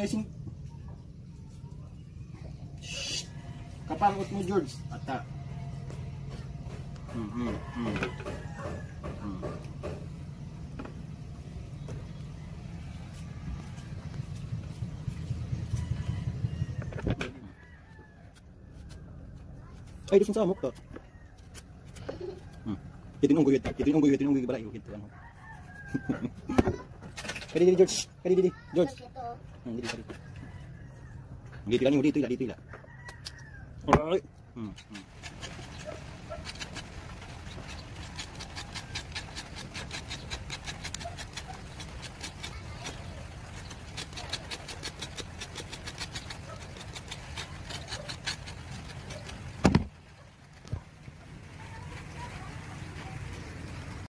pressing. Shh. Kapangot mo, George. Ata. Hmm, hmm, hmm. Hmm. Ay, doon sa amok to. Hmm. Ito yung guyot. Ito yung guyot. Ito yung guyot. Balay. Ito yung Kadi George. Kadi dili George. Ito. Hmm, dili kadi. Dito lang yung dito ila dito ila. Alright. Hmm. hmm.